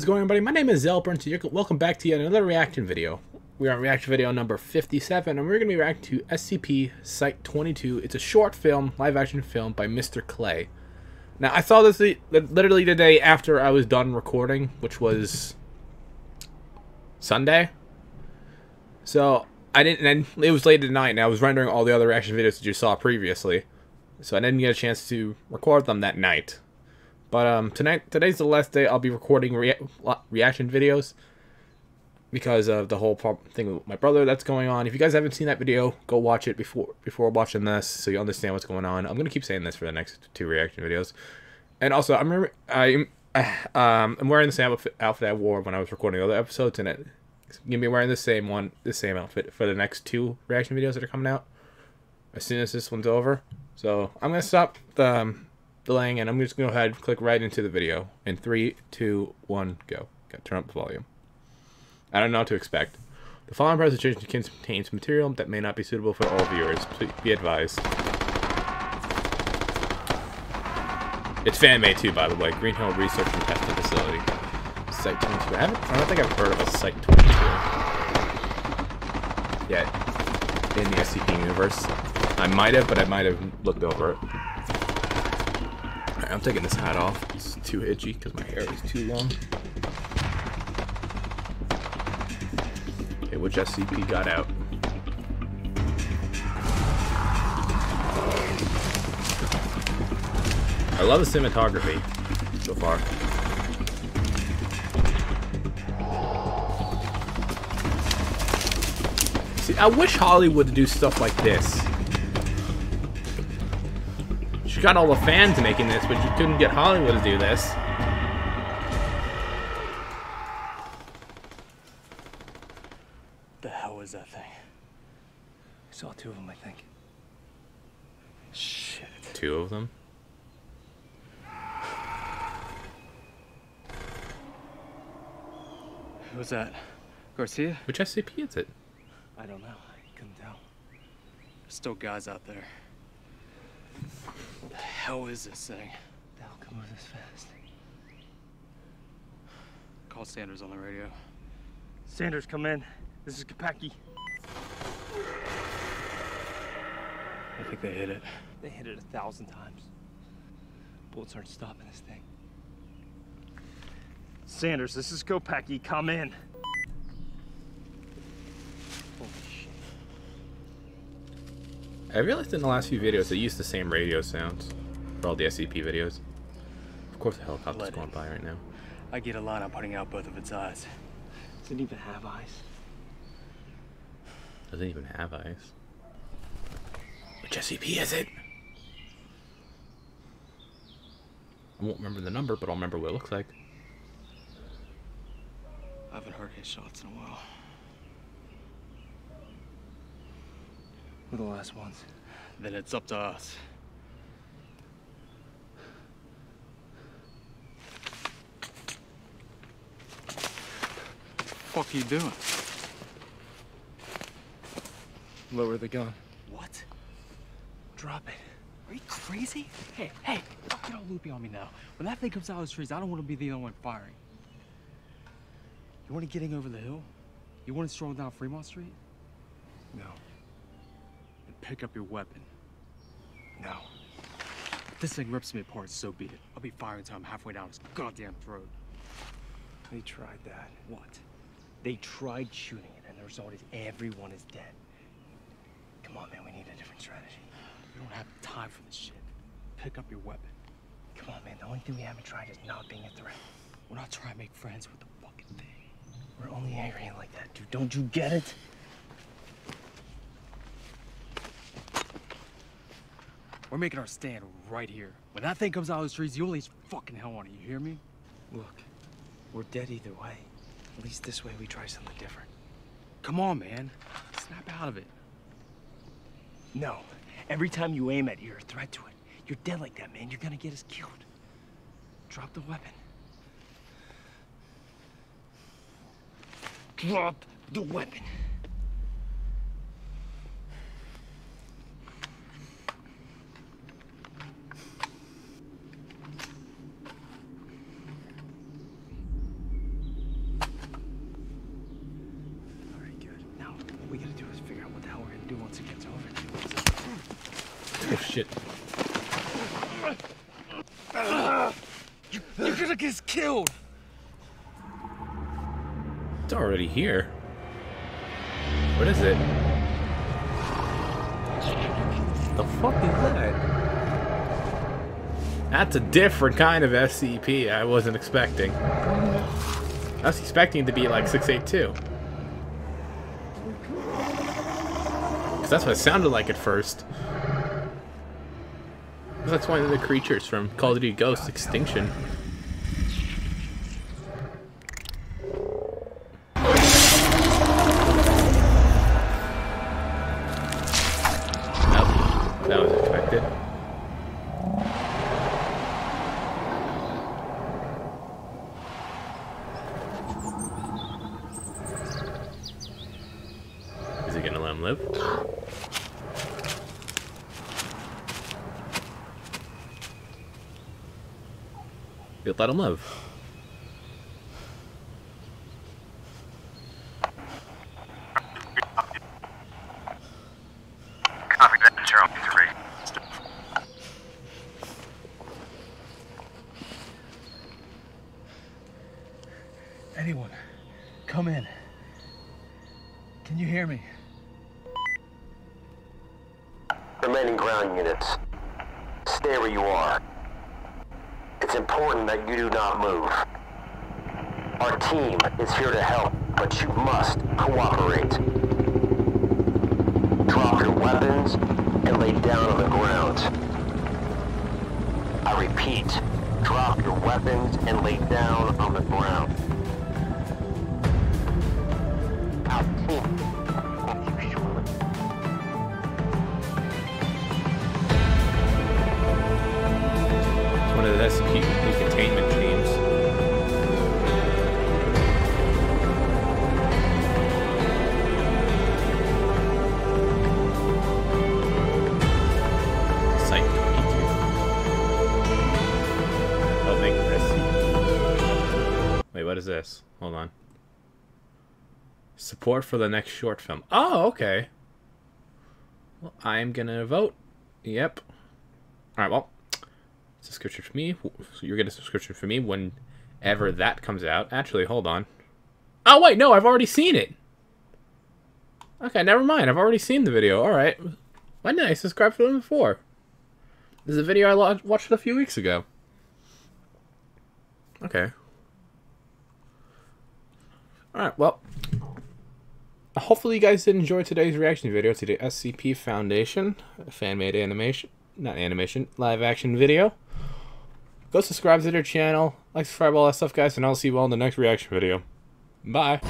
is going, everybody? My name is ZealetPrince, so welcome back to yet another reaction video. We are on reaction video number 57, and we're going to be reacting to SCP Site 22. It's a short film, live action film by Mr. Clay. Now, I saw this literally the day after I was done recording, which was Sunday. So, I didn't, and it was late at night, and I was rendering all the other reaction videos that you saw previously. So I didn't get a chance to record them that night. But um, tonight, today's the last day I'll be recording rea reaction videos because of the whole thing with my brother that's going on. If you guys haven't seen that video, go watch it before before watching this so you understand what's going on. I'm gonna keep saying this for the next two reaction videos. And also, I'm remember I um I'm wearing the same outfit, I wore when I was recording the other episodes, and it gonna be wearing the same one, the same outfit for the next two reaction videos that are coming out as soon as this one's over. So I'm gonna stop the. Um, delaying, and I'm just going to go ahead and click right into the video. In three, two, one, go. Got turn up the volume. I don't know what to expect. The following presentation contains material that may not be suitable for all viewers. Please be advised. It's fan made too, by the way. Green Hill Research and Testing Facility. Site 22. I, haven't, I don't think I've heard of a Site 22 yet in the SCP universe. I might have, but I might have looked over it. Right, I'm taking this hat off. It's too itchy because my hair is too long. Okay, which SCP got out? I love the cinematography so far. See, I wish Hollywood would do stuff like this. She got all the fans making this, but you couldn't get Hollywood to do this. The hell was that thing? I saw two of them, I think. Shit. Two of them? Who was that? Garcia? Which SCP is it? I don't know. I couldn't tell. There's still guys out there hell is this thing? The hell can move this fast? Call Sanders on the radio. Sanders, come in. This is Kopacki. I think they hit it. They hit it a thousand times. Bullets aren't stopping this thing. Sanders, this is Kopacki. Come in. I realized in the last few videos they used the same radio sounds for all the SCP videos. Of course the helicopter's Let going it. by right now. I get a lot on putting out both of its eyes. Does it even have eyes? Doesn't even have eyes. Which SCP is it? I won't remember the number, but I'll remember what it looks like. I haven't heard his shots in a while. We're the last ones. Then it's up to us. What fuck are you doing? Lower the gun. What? Drop it. Are you crazy? Hey, hey, don't get all loopy on me now. When that thing comes out of the trees, I don't want to be the only one firing. You want to getting over the hill? You want to stroll down Fremont Street? No pick up your weapon. No. If this thing rips me apart, so be it. I'll be firing until I'm halfway down his goddamn throat. They tried that. What? They tried shooting it, and the result is everyone is dead. Come on, man, we need a different strategy. We don't have time for this shit. Pick up your weapon. Come on, man, the only thing we haven't tried is not being a threat. We're not trying to make friends with the fucking thing. We're only angry like that, dude. Don't you get it? We're making our stand right here. When that thing comes out of the trees, you'll unleash fucking hell on it. You hear me? Look, we're dead either way. At least this way we try something different. Come on, man. Snap out of it. No. Every time you aim at it, you're a threat to it. You're dead like that, man. You're gonna get us killed. Drop the weapon. Drop the weapon. We're gonna do once it gets over there. Oh shit. You're gonna get us killed! It's already here. What is it? The fuck is that? That's a different kind of SCP I wasn't expecting. I was expecting it to be like 682. Because that's what it sounded like at first. That's one of the creatures from Call of Duty Ghost Extinction. That was expected. Is he gonna let him live? You'll let him live. Copy that, Charlie 3. Anyone, come in. Can you hear me? Remaining ground units. Stay where you are. It's important that you do not move. Our team is here to help, but you must cooperate. Drop your weapons and lay down on the ground. I repeat, drop your weapons and lay down on the ground. Our team one of the SCP containment teams. 22. Oh, thank Chris. Wait, what is this? Hold on. Support for the next short film. Oh, okay. Well, I'm gonna vote. Yep. Alright, well, subscription for me. So you're getting a subscription for me whenever that comes out. Actually, hold on. Oh wait, no, I've already seen it. Okay, never mind. I've already seen the video. All right. Why didn't I subscribe to them before? This is a video I watched a few weeks ago. Okay. All right. Well, hopefully you guys did enjoy today's reaction video to the SCP Foundation fan-made animation, not animation, live-action video. Go subscribe to their channel, like, subscribe, all that stuff, guys, and I'll see you all in the next reaction video. Bye.